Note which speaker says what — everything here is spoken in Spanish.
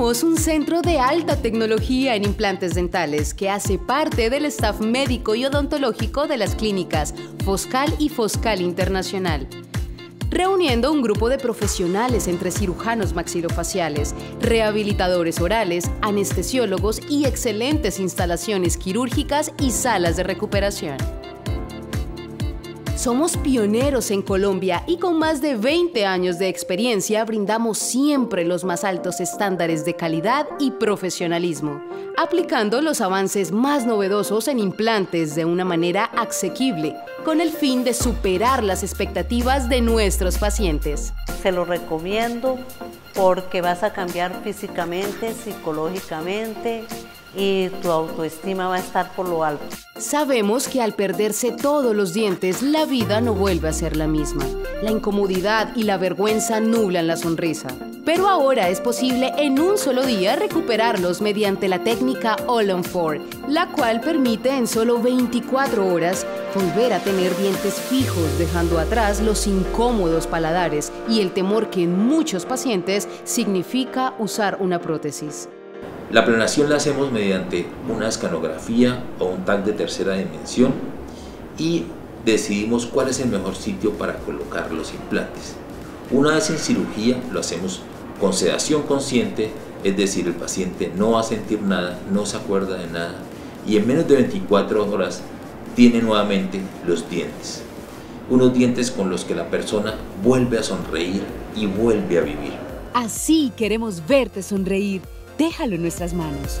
Speaker 1: Un centro de alta tecnología en implantes dentales que hace parte del staff médico y odontológico de las clínicas Foscal y Foscal Internacional reuniendo un grupo de profesionales entre cirujanos maxilofaciales, rehabilitadores orales, anestesiólogos y excelentes instalaciones quirúrgicas y salas de recuperación. Somos pioneros en Colombia y con más de 20 años de experiencia brindamos siempre los más altos estándares de calidad y profesionalismo, aplicando los avances más novedosos en implantes de una manera asequible, con el fin de superar las expectativas de nuestros pacientes.
Speaker 2: Se lo recomiendo porque vas a cambiar físicamente, psicológicamente, y tu autoestima va a estar por lo alto.
Speaker 1: Sabemos que al perderse todos los dientes, la vida no vuelve a ser la misma. La incomodidad y la vergüenza nublan la sonrisa. Pero ahora es posible en un solo día recuperarlos mediante la técnica All on 4, la cual permite en solo 24 horas volver a tener dientes fijos, dejando atrás los incómodos paladares y el temor que en muchos pacientes significa usar una prótesis.
Speaker 3: La planeación la hacemos mediante una escanografía o un tag de tercera dimensión y decidimos cuál es el mejor sitio para colocar los implantes. Una vez en cirugía lo hacemos con sedación consciente, es decir, el paciente no va a sentir nada, no se acuerda de nada y en menos de 24 horas tiene nuevamente los dientes. Unos dientes con los que la persona vuelve a sonreír y vuelve a vivir.
Speaker 1: Así queremos verte sonreír Déjalo en nuestras manos.